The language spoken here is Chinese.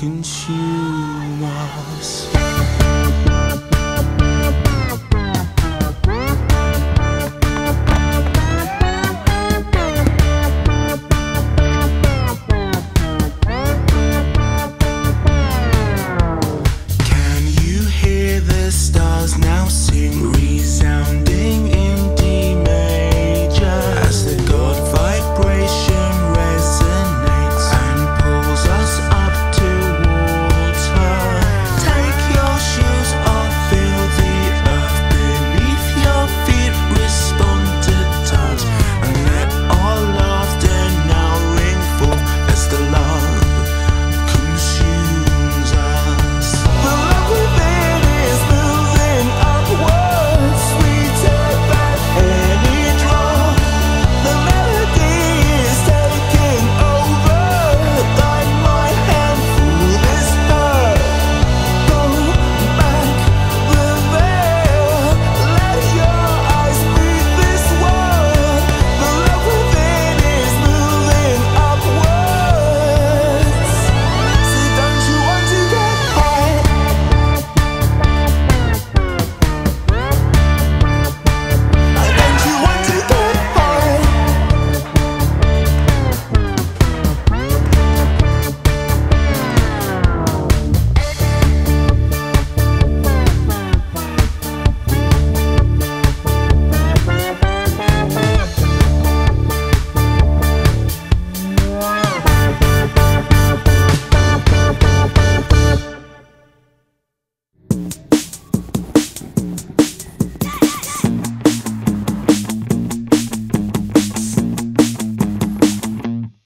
can